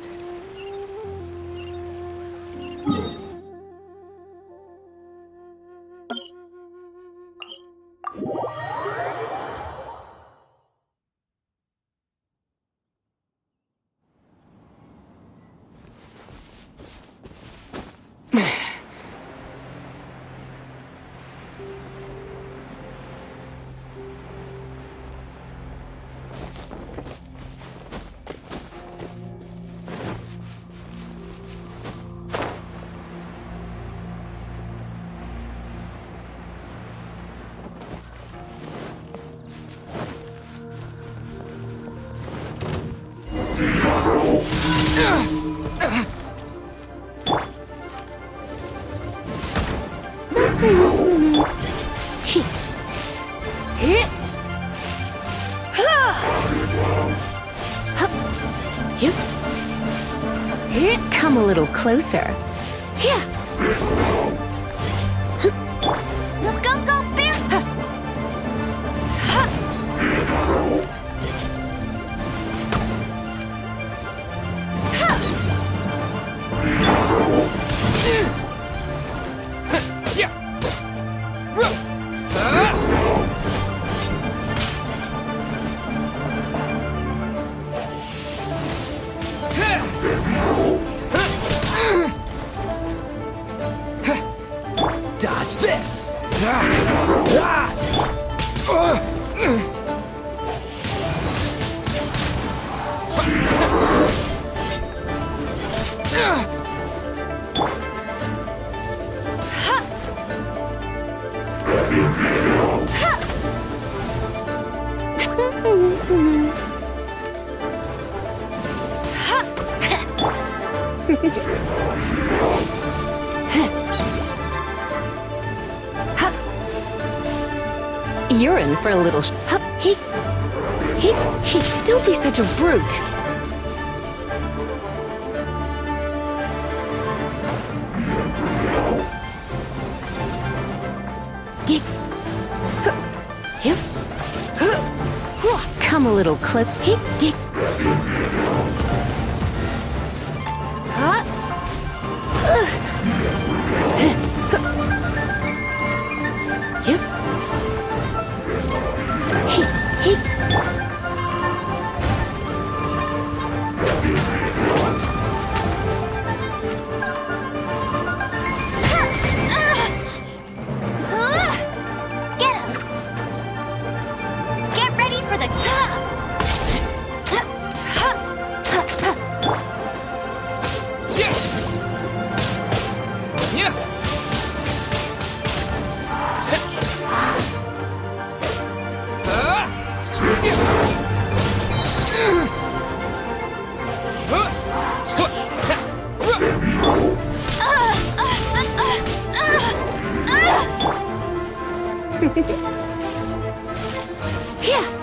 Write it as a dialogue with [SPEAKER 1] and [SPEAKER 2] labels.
[SPEAKER 1] tested.
[SPEAKER 2] Come a little closer.
[SPEAKER 3] Here.
[SPEAKER 2] You're for a little. Sh- Hup, he, he, he. Don't be such a brute. Come a little clip. Huh? Here.